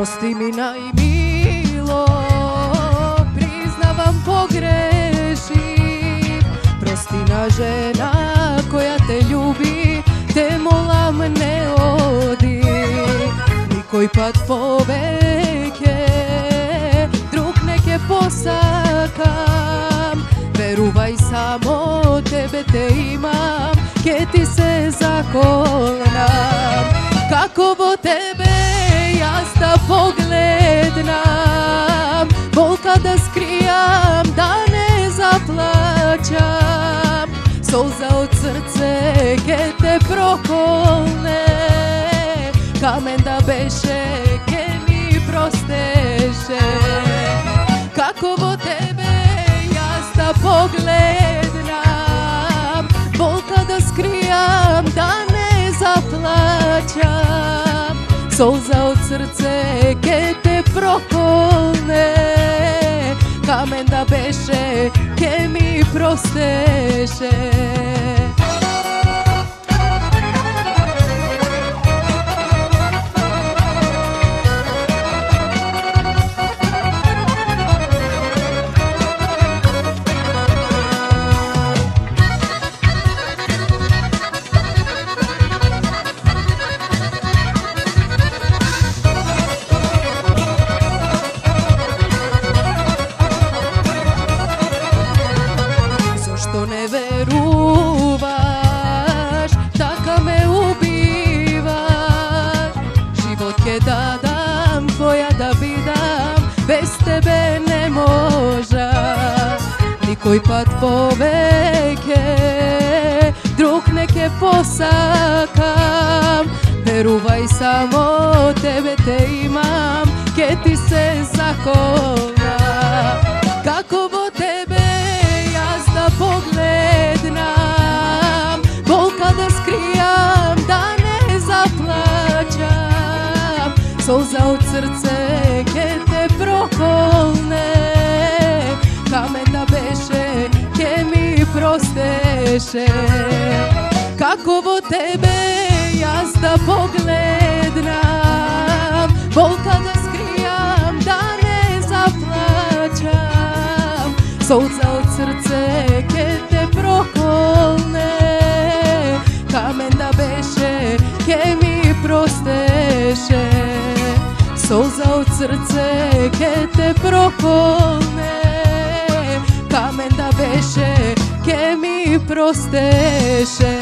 Прости ми најмило Признавам погреши Прости на жена која те љуби Те молам не оди. Никој пат повеќе Друг не ке посакам. Верувај само тебе те имам Ке ти се заколнам. Како во тебе Solza od srce ke te prokolne. Kamen da beše ke mi prosteše. Kako vo tebe ja sta pogledam Volka da skrijam da ne zaplaćam. Solza od srce ke te prokolne. Kamen da beše prosteše ме не веруваш, така ме убиваш Живот ќе дадам, твоја да бидам, без тебе не можа. Никој пат повеќе, друг не ке посакам. Верувај само тебе те имам, ке ти се закон. Заплачам Солза од срце ке те проколне. Камен да беше, ке ми простеше. Како во тебе јас да погледнам Болка да скријам, да не заплачам. Солза од срце od srce ke te prokone Kamen da veše ke mi prosteše.